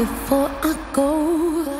before I go.